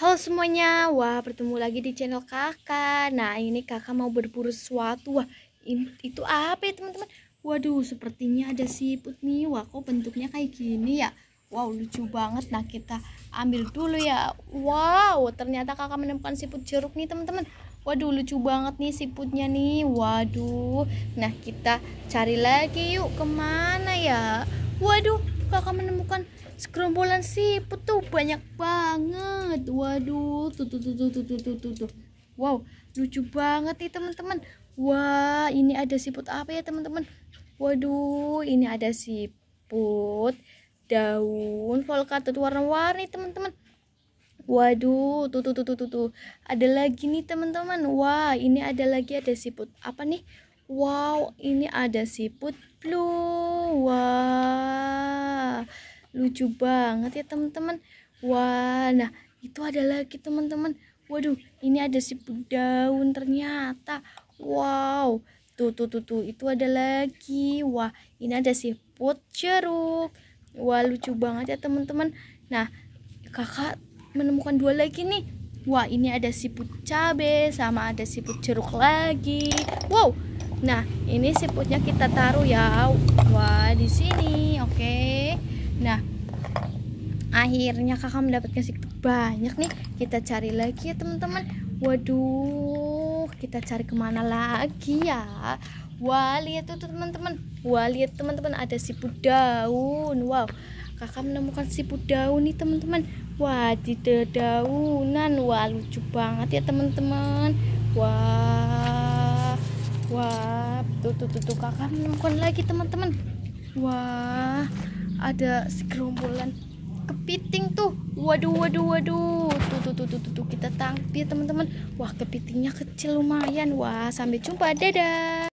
Halo semuanya, wah bertemu lagi di channel kakak. Nah ini kakak mau berburu sesuatu. Wah itu apa ya teman-teman? Waduh sepertinya ada siput nih. Wah kok bentuknya kayak gini ya? Wow lucu banget. Nah kita ambil dulu ya. Wow ternyata kakak menemukan siput jeruk nih teman-teman. Waduh lucu banget nih siputnya nih. Waduh. Nah kita cari lagi yuk ke mana ya? Waduh kakak menemukan segerombolan siput tuh banyak banget waduh tuh tuh tuh tuh tuh tuh tuh tuh, wow lucu banget nih teman-teman wah ini ada siput apa ya teman-teman waduh ini ada siput daun volcatut warna-warni teman-teman Waduh, tuh tuh tuh tuh tuh tuh. Ada lagi nih teman-teman. Wah, ini ada lagi ada siput apa nih? Wow, ini ada siput blue. Wah lucu banget ya teman-teman. Wah nah itu ada lagi teman-teman. Waduh ini ada siput daun ternyata. Wow. Tuh tuh tuh tuh itu ada lagi. Wah ini ada siput jeruk. Wah lucu banget ya teman-teman. Nah kakak menemukan dua lagi nih. Wah ini ada siput cabe sama ada siput jeruk lagi. Wow. Nah ini siputnya kita taruh ya. Wah di sini. Oke. okay. Nah, akhirnya kakak mendapatkan segitu banyak nih. Kita cari lagi ya teman-teman. Waduh, kita cari ke mana lagi ya? Wah, lihat tuh teman-teman. Wah, lihat teman-teman ada siput daun. Wow, kakak menemukan siput daun nih teman-teman. Wah, di dedaunan. Wah, lucu banget ya teman-teman. Wah, wah, tuh tuh tuh, tuh kakak menemukan lagi teman-teman. Wah, ada segerombolan kepiting tuh. Waduh waduh waduh. Tuh tuh tuh tuh tuh, tuh. kita tangkap ya teman-teman. Wah kepitingnya kecil lumayan. Wah sampai jumpa. Dadah